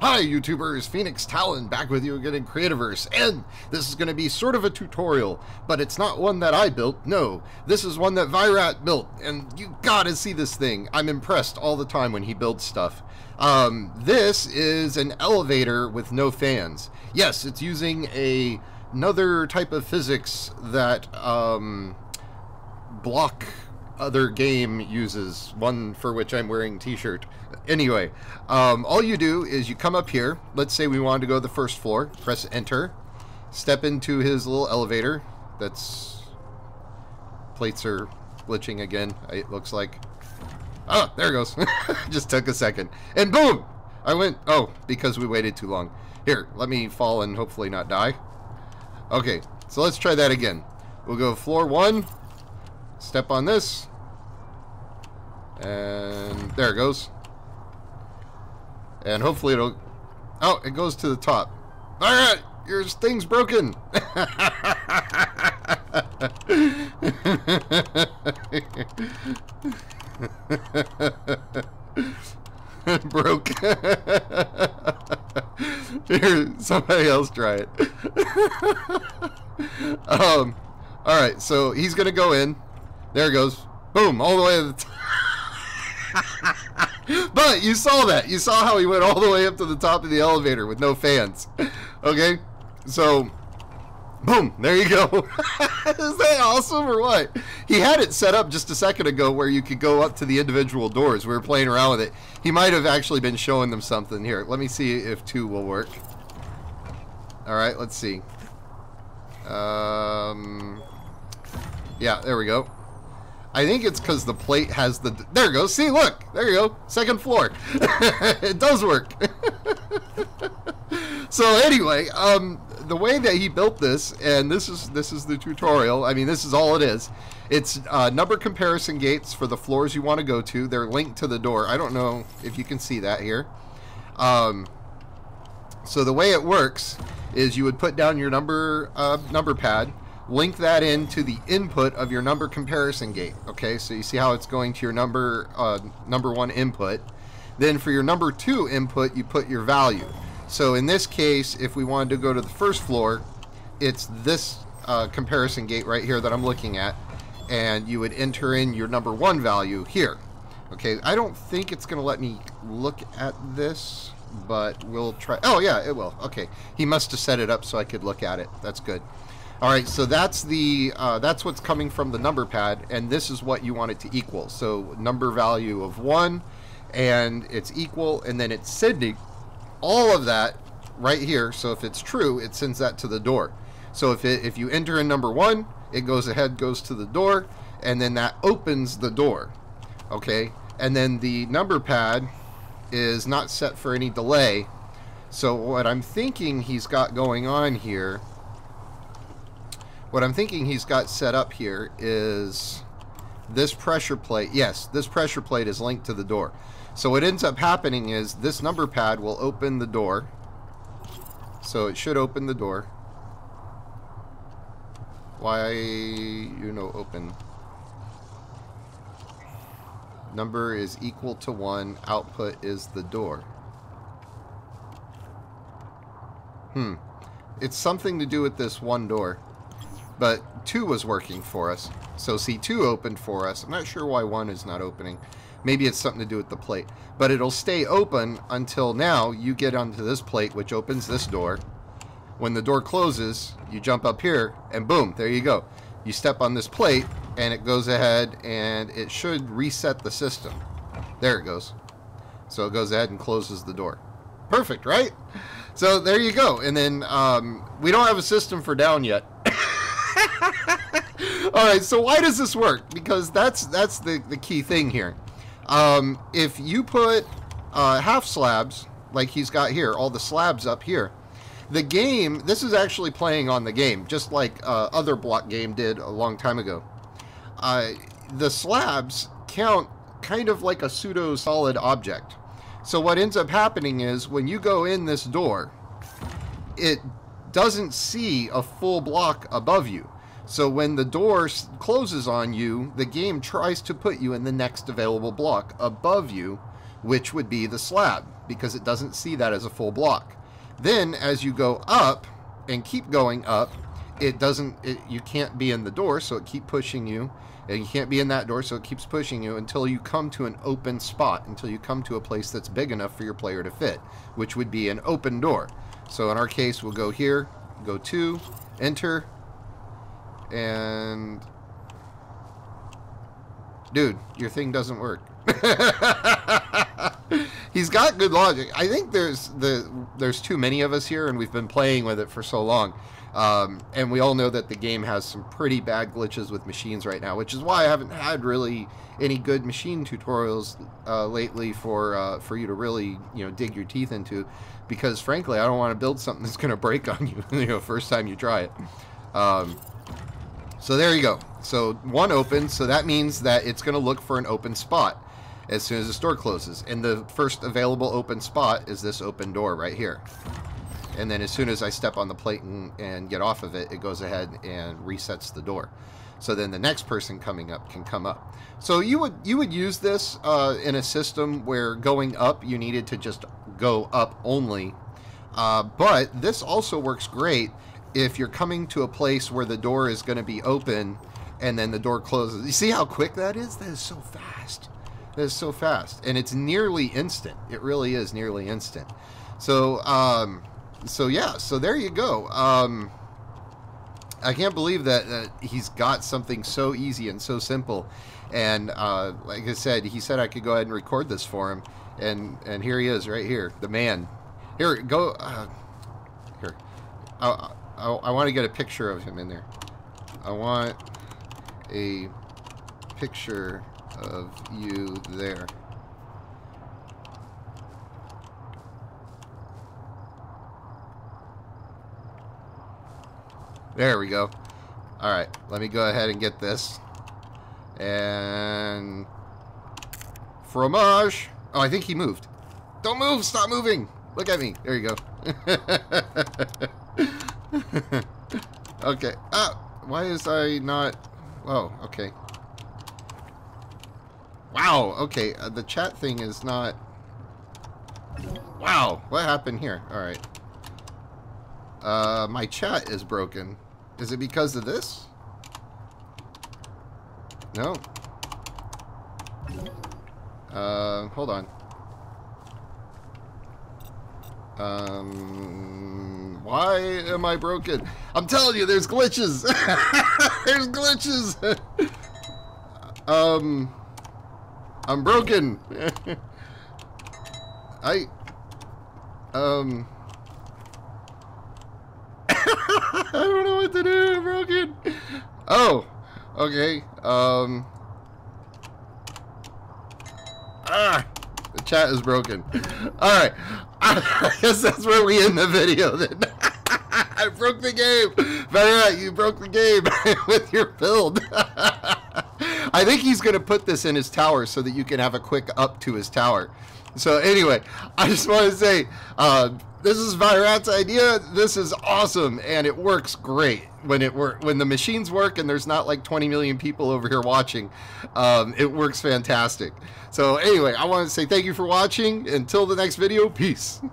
Hi YouTubers, Phoenix Talon back with you again in Creativerse, and this is going to be sort of a tutorial, but it's not one that I built, no. This is one that Virat built, and you gotta see this thing. I'm impressed all the time when he builds stuff. Um, this is an elevator with no fans. Yes, it's using a another type of physics that um, block other game uses, one for which I'm wearing t-shirt. Anyway, um, all you do is you come up here. Let's say we wanted to go to the first floor. Press enter. Step into his little elevator. That's... Plates are glitching again, it looks like. Oh, there it goes. Just took a second. And boom! I went... Oh, because we waited too long. Here, let me fall and hopefully not die. Okay, so let's try that again. We'll go floor one. Step on this. And there it goes. And hopefully it'll... Oh, it goes to the top. Alright, your thing's broken. Broke. Here, somebody else try it. um, alright, so he's gonna go in. There it goes. Boom, all the way to the top. but you saw that. You saw how he went all the way up to the top of the elevator with no fans. Okay? So, boom, there you go. Is that awesome or what? He had it set up just a second ago where you could go up to the individual doors. We were playing around with it. He might have actually been showing them something. Here, let me see if 2 will work. Alright, let's see. Um, yeah, there we go. I think it's because the plate has the... There it goes. See, look. There you go. Second floor. it does work. so anyway, um, the way that he built this, and this is this is the tutorial. I mean, this is all it is. It's uh, number comparison gates for the floors you want to go to. They're linked to the door. I don't know if you can see that here. Um, so the way it works is you would put down your number uh, number pad link that in to the input of your number comparison gate. Okay, so you see how it's going to your number uh, number one input. Then for your number two input, you put your value. So in this case, if we wanted to go to the first floor, it's this uh, comparison gate right here that I'm looking at, and you would enter in your number one value here. Okay, I don't think it's going to let me look at this, but we'll try. Oh yeah, it will. Okay, he must have set it up so I could look at it. That's good. All right, so that's the uh, that's what's coming from the number pad, and this is what you want it to equal. So number value of one, and it's equal, and then it's sending all of that right here. So if it's true, it sends that to the door. So if it if you enter in number one, it goes ahead, goes to the door, and then that opens the door. Okay, and then the number pad is not set for any delay. So what I'm thinking he's got going on here what I'm thinking he's got set up here is this pressure plate. Yes, this pressure plate is linked to the door. So what ends up happening is this number pad will open the door. So it should open the door. Why, you know, open. Number is equal to 1. Output is the door. Hmm. It's something to do with this one door. But 2 was working for us. So C2 opened for us. I'm not sure why 1 is not opening. Maybe it's something to do with the plate. But it'll stay open until now you get onto this plate, which opens this door. When the door closes, you jump up here, and boom, there you go. You step on this plate, and it goes ahead, and it should reset the system. There it goes. So it goes ahead and closes the door. Perfect, right? So there you go. And then um, we don't have a system for down yet. All right, so why does this work? Because that's that's the, the key thing here. Um, if you put uh, half slabs, like he's got here, all the slabs up here, the game, this is actually playing on the game, just like uh, other block game did a long time ago. Uh, the slabs count kind of like a pseudo-solid object. So what ends up happening is when you go in this door, it doesn't see a full block above you. So when the door closes on you, the game tries to put you in the next available block above you, which would be the slab, because it doesn't see that as a full block. Then as you go up and keep going up, it doesn't it, you can't be in the door so it keep pushing you and you can't be in that door so it keeps pushing you until you come to an open spot until you come to a place that's big enough for your player to fit which would be an open door so in our case we'll go here go to enter and dude your thing doesn't work. He's got good logic. I think there's the there's too many of us here and we've been playing with it for so long. Um, and we all know that the game has some pretty bad glitches with machines right now, which is why I haven't had really any good machine tutorials uh, lately for uh, for you to really you know dig your teeth into, because frankly I don't want to build something that's going to break on you you know first time you try it. Um, so there you go. So one opens, so that means that it's going to look for an open spot as soon as the store closes, and the first available open spot is this open door right here and then as soon as I step on the plate and, and get off of it, it goes ahead and resets the door. So then the next person coming up can come up. So you would you would use this uh, in a system where going up you needed to just go up only. Uh, but this also works great if you're coming to a place where the door is going to be open and then the door closes. You see how quick that is? That is so fast. That is so fast, and it's nearly instant. It really is nearly instant. So um, so yeah, so there you go. Um, I can't believe that, that he's got something so easy and so simple. And uh, like I said, he said I could go ahead and record this for him, and and here he is, right here, the man. Here, go. Uh, here, I, I, I want to get a picture of him in there. I want a picture of you there. There we go. Alright, let me go ahead and get this. And... Fromage! Oh, I think he moved. Don't move! Stop moving! Look at me. There you go. okay. Ah! Why is I not... Oh, okay. Wow, okay. Uh, the chat thing is not... Wow, what happened here? Alright. Uh, my chat is broken. Is it because of this? No. Uh, hold on. Um, why am I broken? I'm telling you, there's glitches. there's glitches. um, I'm broken. I, um. I don't know what to do. I'm broken. Oh, okay. Um. Ah, the chat is broken. All right. I guess that's where we end the video then. I broke the game. Better you broke the game with your build. I think he's going to put this in his tower so that you can have a quick up to his tower. So anyway, I just want to say, uh, this is Virat's idea. This is awesome, and it works great when it work when the machines work and there's not like 20 million people over here watching. Um, it works fantastic. So anyway, I want to say thank you for watching. Until the next video, peace.